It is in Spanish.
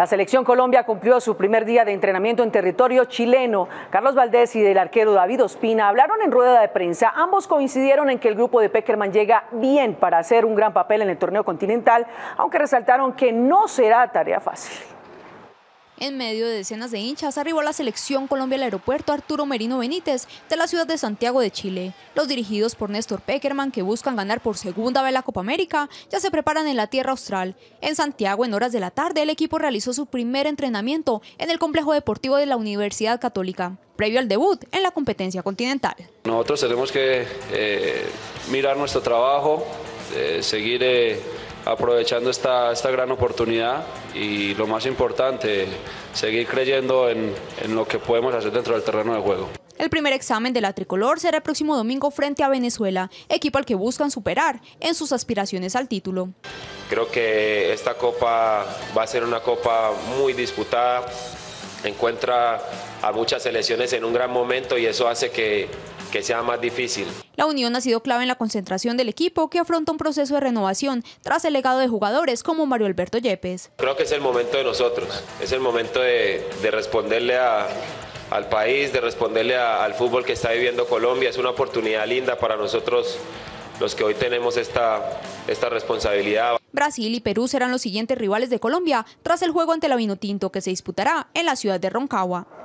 La selección Colombia cumplió su primer día de entrenamiento en territorio chileno. Carlos Valdés y el arquero David Ospina hablaron en rueda de prensa. Ambos coincidieron en que el grupo de Peckerman llega bien para hacer un gran papel en el torneo continental, aunque resaltaron que no será tarea fácil. En medio de decenas de hinchas arribó la selección Colombia al aeropuerto Arturo Merino Benítez de la ciudad de Santiago de Chile. Los dirigidos por Néstor Peckerman, que buscan ganar por segunda vez la Copa América, ya se preparan en la tierra austral. En Santiago, en horas de la tarde, el equipo realizó su primer entrenamiento en el complejo deportivo de la Universidad Católica, previo al debut en la competencia continental. Nosotros tenemos que eh, mirar nuestro trabajo, eh, seguir... Eh, aprovechando esta, esta gran oportunidad y lo más importante, seguir creyendo en, en lo que podemos hacer dentro del terreno de juego. El primer examen de la tricolor será el próximo domingo frente a Venezuela, equipo al que buscan superar en sus aspiraciones al título. Creo que esta copa va a ser una copa muy disputada, encuentra a muchas selecciones en un gran momento y eso hace que, que sea más difícil. La unión ha sido clave en la concentración del equipo que afronta un proceso de renovación tras el legado de jugadores como Mario Alberto Yepes. Creo que es el momento de nosotros, es el momento de, de responderle a, al país, de responderle a, al fútbol que está viviendo Colombia. Es una oportunidad linda para nosotros los que hoy tenemos esta, esta responsabilidad. Brasil y Perú serán los siguientes rivales de Colombia tras el juego ante la Vinotinto que se disputará en la ciudad de Roncagua.